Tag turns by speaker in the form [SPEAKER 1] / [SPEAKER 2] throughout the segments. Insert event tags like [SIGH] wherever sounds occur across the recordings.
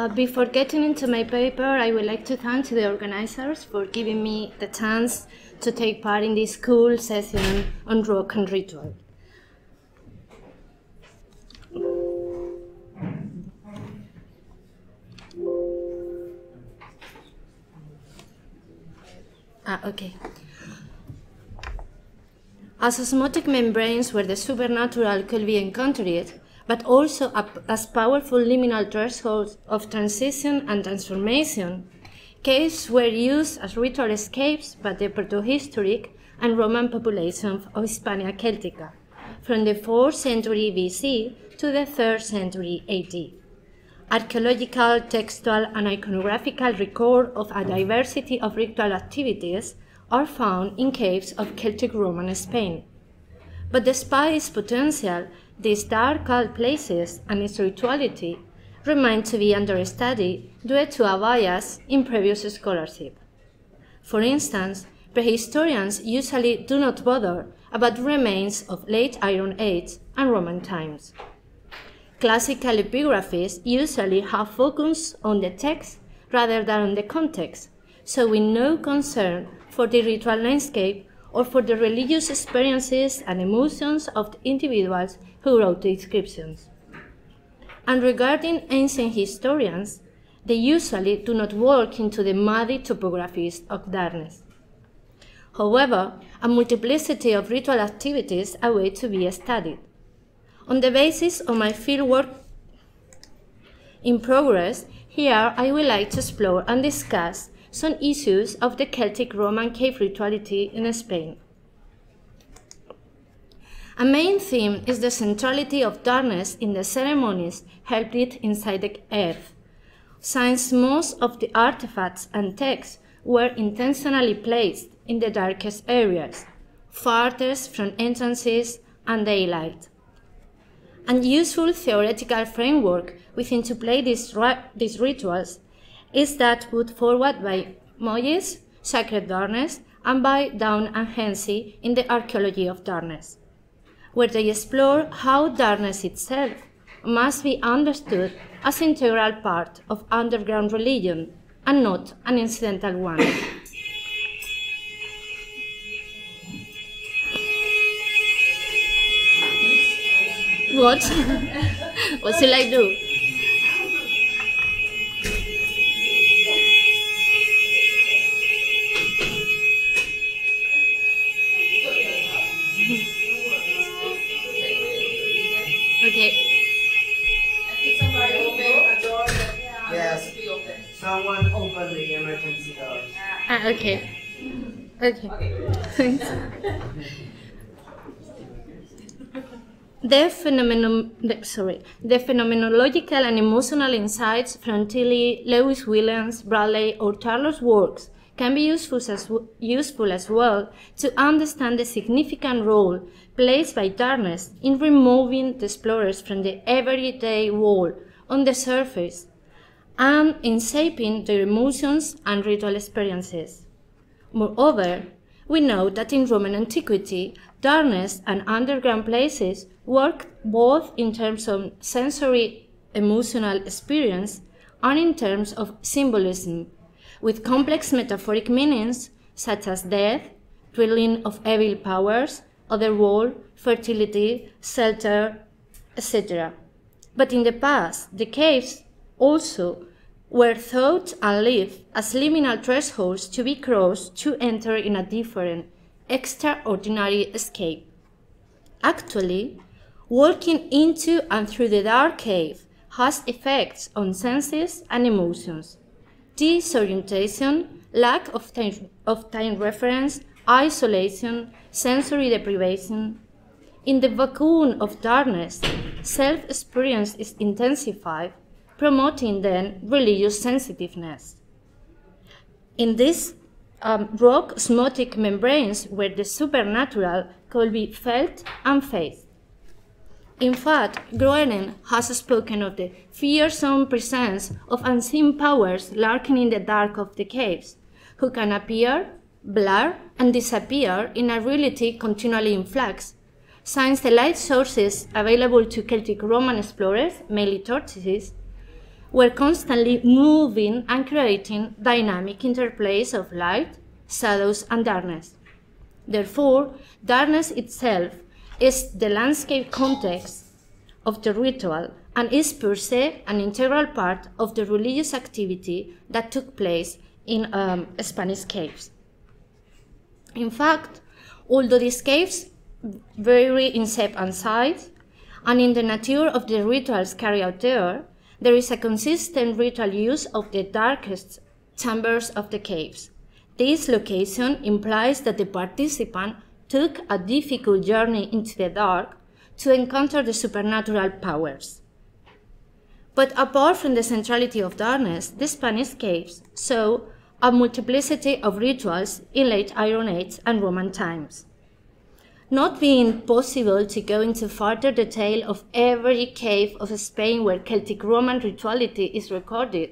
[SPEAKER 1] Uh, before getting into my paper, I would like to thank the organizers for giving me the chance to take part in this cool session on rock and ritual. Ah, okay. As osmotic membranes where the supernatural could be encountered, but also as powerful liminal thresholds of transition and transformation, caves were used as ritual escapes by the protohistoric and Roman population of Hispania Celtica from the 4th century BC to the 3rd century AD. Archaeological, textual, and iconographical record of a diversity of ritual activities are found in caves of Celtic Roman Spain. But despite its potential, these dark cult places and its rituality remain to be understudied due to a bias in previous scholarship. For instance, prehistorians usually do not bother about remains of late Iron Age and Roman times. Classical epigraphies usually have focus on the text rather than on the context, so with no concern for the ritual landscape or for the religious experiences and emotions of the individuals who wrote the inscriptions. And regarding ancient historians, they usually do not work into the muddy topographies of darkness. However, a multiplicity of ritual activities await to be studied. On the basis of my fieldwork in progress, here I would like to explore and discuss some issues of the Celtic Roman cave rituality in Spain. A main theme is the centrality of darkness in the ceremonies held inside the earth. Since most of the artifacts and texts were intentionally placed in the darkest areas, farthest from entrances and daylight. A useful theoretical framework within to play these, these rituals is that put forward by Moyes, Sacred Darkness, and by Dowd and Hensey in the Archaeology of Darkness, where they explore how darkness itself must be understood as integral part of underground religion and not an incidental one. what? what shall I do? Okay. Okay. Thanks. The, phenomenon, sorry, phenomenological and emotional insights from Tilley, Lewis Williams, Bradley, or Charles' works can be useful as, useful as well to understand the significant role played by darkness in removing the explorers from the everyday world on the surface and in shaping their emotions and ritual experiences. Moreover, we know that in Roman antiquity, darkness and underground places worked both in terms of sensory emotional experience and in terms of symbolism, with complex metaphoric meanings such as death, dwelling of evil powers, otherworld, fertility, shelter, etc. But in the past, the caves also were thought and lived as liminal thresholds to be crossed to enter in a different, extraordinary escape. Actually, walking into and through the dark cave has effects on senses and emotions. Disorientation, lack of time, of time reference, isolation, sensory deprivation. In the vacuum of darkness, self experience is intensified promoting then religious sensitiveness. In these um, rock osmotic membranes where the supernatural could be felt and faced. In fact, Groenen has spoken of the fearsome presence of unseen powers lurking in the dark of the caves, who can appear, blur, and disappear in a reality continually in flux. Since the light sources available to Celtic Roman explorers, mainly tortoises, were constantly moving and creating dynamic interplays of light, shadows, and darkness. Therefore, darkness itself is the landscape context of the ritual and is per se an integral part of the religious activity that took place in um, Spanish caves. In fact, although these caves vary in shape and size, and in the nature of the rituals carried out there, there is a consistent ritual use of the darkest chambers of the caves. This location implies that the participant took a difficult journey into the dark to encounter the supernatural powers. But apart from the centrality of darkness, the Spanish caves show a multiplicity of rituals in late Iron Age and Roman times. Not being possible to go into further detail of every cave of Spain where Celtic Roman rituality is recorded,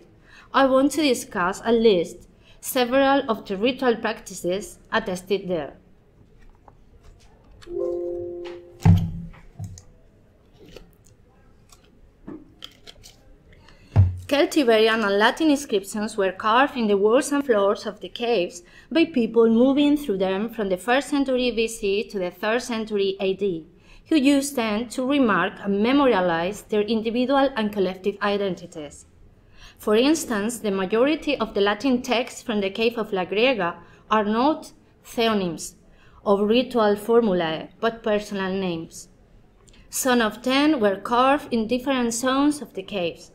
[SPEAKER 1] I want to discuss at least several of the ritual practices attested there. Celtiberian and Latin inscriptions were carved in the walls and floors of the caves by people moving through them from the 1st century BC to the 3rd century AD, who used them to remark and memorialize their individual and collective identities. For instance, the majority of the Latin texts from the Cave of La Griega are not theonyms of ritual formulae, but personal names. Some of them were carved in different zones of the caves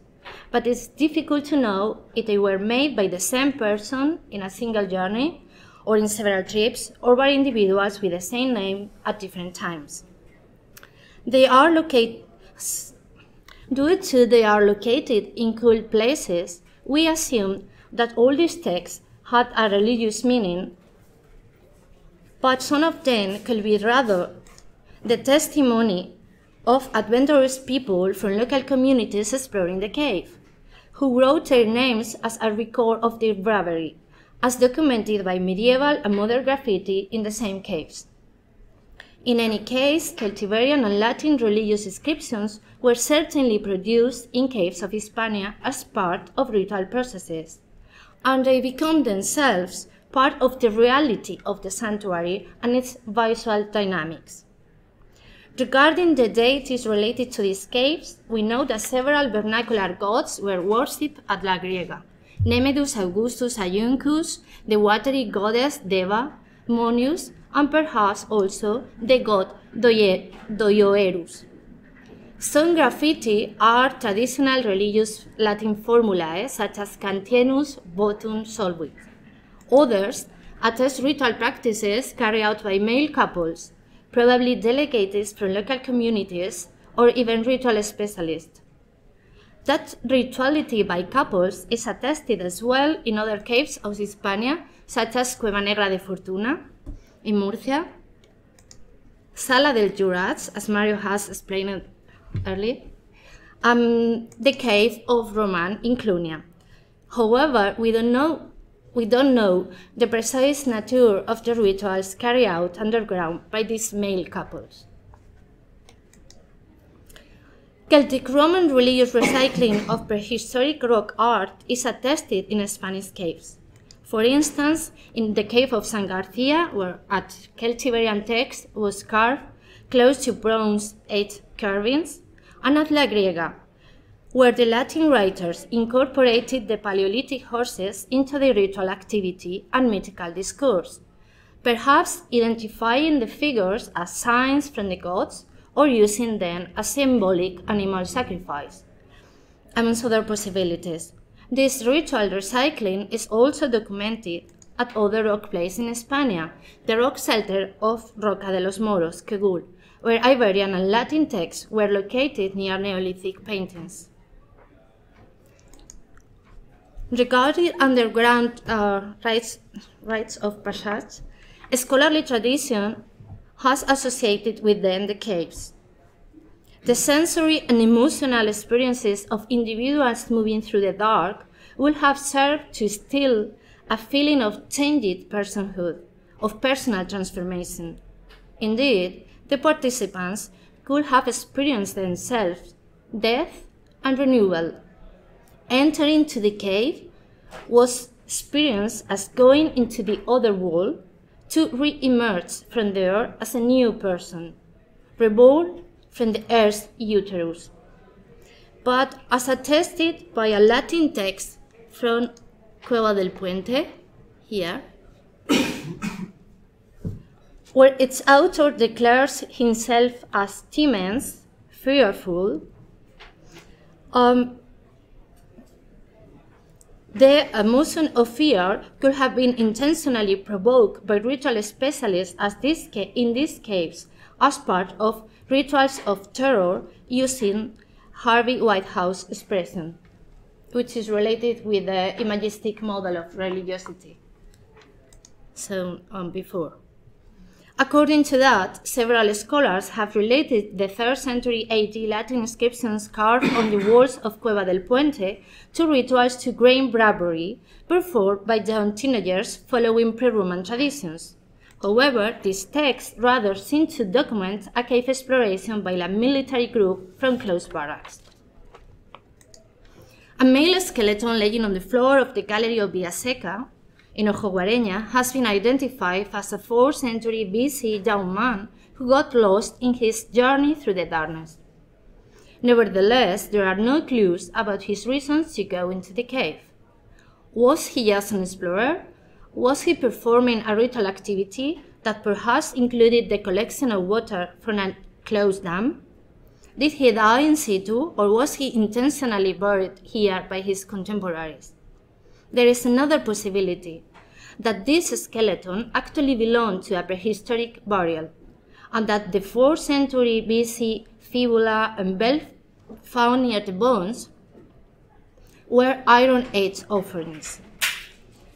[SPEAKER 1] but it's difficult to know if they were made by the same person in a single journey or in several trips or by individuals with the same name at different times. They are located due to they are located in cool places, we assume that all these texts had a religious meaning, but some of them could be rather the testimony of adventurous people from local communities exploring the cave, who wrote their names as a record of their bravery, as documented by medieval and modern graffiti in the same caves. In any case, Celtiberian and Latin religious inscriptions were certainly produced in caves of Hispania as part of ritual processes, and they become themselves part of the reality of the sanctuary and its visual dynamics. Regarding the deities related to these caves, we know that several vernacular gods were worshipped at La Griega. Nemedus Augustus Auguncus, the watery goddess Deva, Monius, and perhaps also the god Doioerus. Some graffiti are traditional religious Latin formulae such as Cantienus, Votum, Solvit. Others attest ritual practices carried out by male couples, probably delegates from local communities or even ritual specialists. That rituality by couples is attested as well in other caves of Hispania, such as Cueva Negra de Fortuna in Murcia, Sala del Jurat, as Mario has explained earlier, um, the cave of Roman in Clunia. However, we don't know we don't know the precise nature of the rituals carried out underground by these male couples. Celtic Roman religious recycling of prehistoric rock art is attested in Spanish caves. For instance, in the cave of San Garcia, where a Celtiberian text was carved close to Bronze Age carvings, and at La Griega, where the Latin writers incorporated the Paleolithic horses into their ritual activity and mythical discourse, perhaps identifying the figures as signs from the gods or using them as symbolic animal sacrifice. Amongst other possibilities, this ritual recycling is also documented at other rock places in España, the rock shelter of Roca de los Moros, Cogul, where Iberian and Latin texts were located near Neolithic paintings. Regarding underground uh, rites, rites of passage, a scholarly tradition has associated with them the caves. The sensory and emotional experiences of individuals moving through the dark will have served to instill a feeling of changed personhood, of personal transformation. Indeed, the participants could have experienced themselves death and renewal entering to the cave was experienced as going into the other world to re-emerge from there as a new person, reborn from the earth's uterus. But as attested by a Latin text from Cueva del Puente, here, [COUGHS] where its author declares himself as timens, fearful, um, the emotion of fear could have been intentionally provoked by ritual specialists as this in these caves as part of rituals of terror using Harvey Whitehouse expression, which is related with the imagistic model of religiosity. So, um, before. According to that, several scholars have related the 3rd century AD Latin inscriptions carved on the walls of Cueva del Puente to rituals to grain bravery performed by young teenagers following pre-Roman traditions. However, these texts rather seem to document a cave exploration by a military group from close barracks. A male skeleton laying on the floor of the gallery of Villaseca in Ojo Guareña has been identified as a 4th century BC young man who got lost in his journey through the darkness. Nevertheless, there are no clues about his reasons to go into the cave. Was he just an explorer? Was he performing a ritual activity that perhaps included the collection of water from a closed dam? Did he die in situ, or was he intentionally buried here by his contemporaries? There is another possibility that this skeleton actually belonged to a prehistoric burial, and that the 4th century BC fibula and belt found near the bones were Iron Age offerings.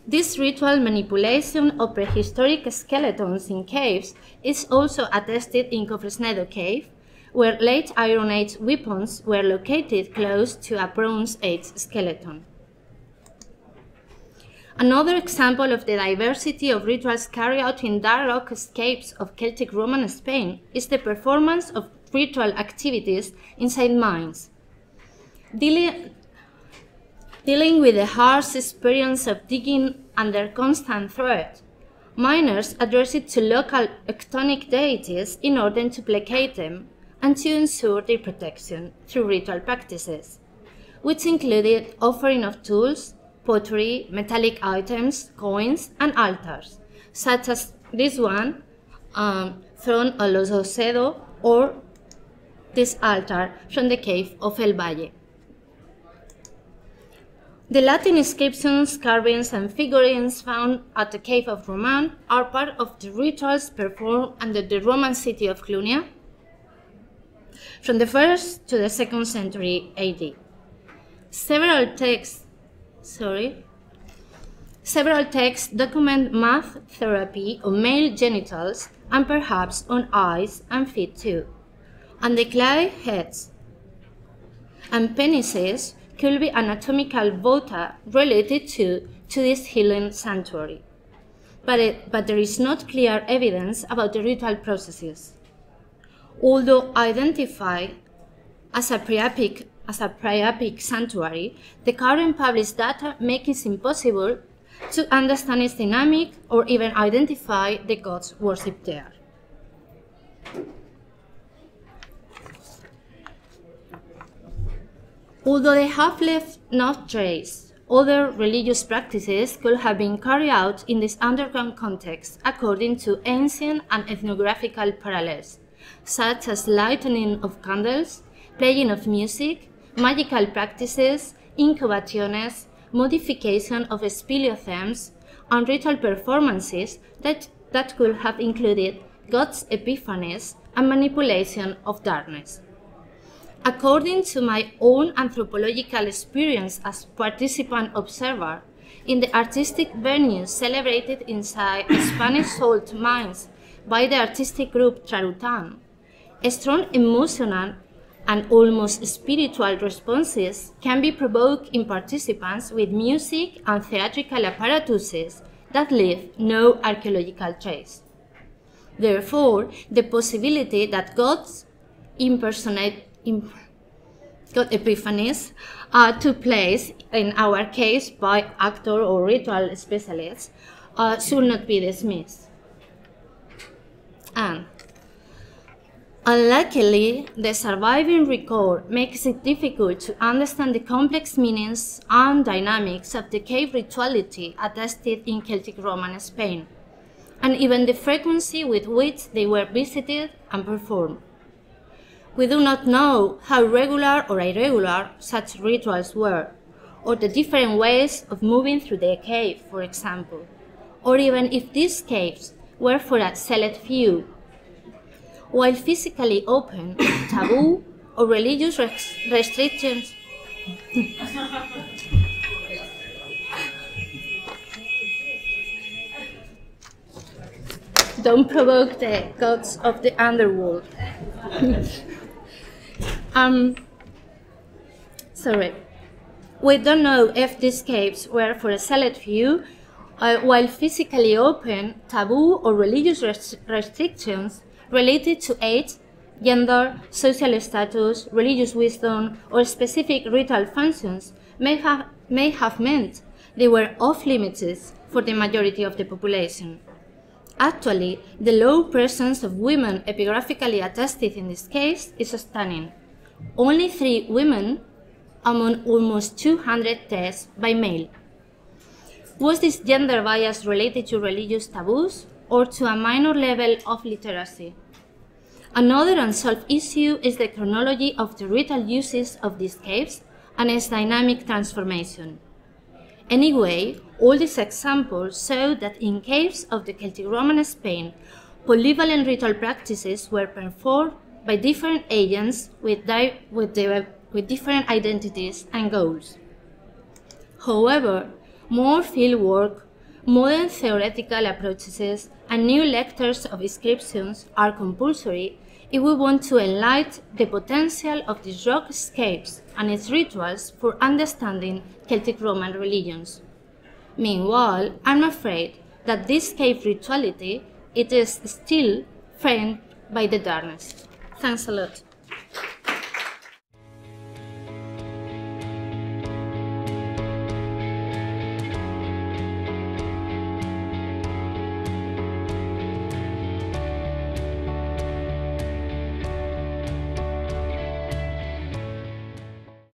[SPEAKER 1] This ritual manipulation of prehistoric skeletons in caves is also attested in Cofresnedo Cave, where late Iron Age weapons were located close to a Bronze Age skeleton. Another example of the diversity of rituals carried out in dark escapes of Celtic Roman Spain is the performance of ritual activities inside mines. Dealing, dealing with the harsh experience of digging under constant threat, miners address it to local chthonic deities in order to placate them and to ensure their protection through ritual practices, which included offering of tools, pottery, metallic items, coins, and altars, such as this one um, from Los Osedo or this altar from the cave of El Valle. The Latin inscriptions, carvings, and figurines found at the Cave of Roman are part of the rituals performed under the Roman city of Clunia from the 1st to the 2nd century AD. Several texts sorry. Several texts document math therapy on male genitals and perhaps on eyes and feet too. And the clay heads and penises could be anatomical vota related to, to this healing sanctuary. But, it, but there is not clear evidence about the ritual processes. Although identified as a pre-epic as a priapic sanctuary, the current published data make it impossible to understand its dynamic or even identify the gods worshipped there. Although they have left no trace, other religious practices could have been carried out in this underground context according to ancient and ethnographical parallels, such as lighting of candles, playing of music, magical practices, incubaciones, modification of speleothems, and ritual performances that, that could have included God's epiphanies and manipulation of darkness. According to my own anthropological experience as participant observer in the artistic venues celebrated inside [COUGHS] Spanish salt mines by the artistic group Trarutan, a strong emotional and almost spiritual responses can be provoked in participants with music and theatrical apparatuses that leave no archaeological trace. Therefore, the possibility that gods impersonate, imp God epiphanies uh, took place, in our case, by actor or ritual specialists, uh, should not be dismissed. And unluckily, the surviving record makes it difficult to understand the complex meanings and dynamics of the cave rituality attested in Celtic Roman Spain, and even the frequency with which they were visited and performed. We do not know how regular or irregular such rituals were, or the different ways of moving through the cave, for example, or even if these caves were for a select few. While physically open, [COUGHS] taboo, or religious restrictions [LAUGHS] don't provoke the gods of the underworld. [LAUGHS] Um, sorry. We don't know if these caves were for a select few, uh, while physically open, taboo, or religious res restrictions related to age, gender, social status, religious wisdom, or specific ritual functions may have, may have meant they were off limits for the majority of the population. Actually, the low presence of women epigraphically attested in this case is stunning only three women among almost 200 tests by male. Was this gender bias related to religious taboos or to a minor level of literacy? Another unsolved issue is the chronology of the ritual uses of these caves and its dynamic transformation. Anyway, all these examples show that in caves of the Celtic Roman Spain, polyvalent ritual practices were performed by different agents with, with, the, with different identities and goals. However, more fieldwork, modern theoretical approaches, and new lectures of inscriptions are compulsory if we want to enlighten the potential of these rock scapes and its rituals for understanding Celtic Roman religions. Meanwhile, I'm afraid that this cave rituality it is still framed by the darkness. Thanks a lot.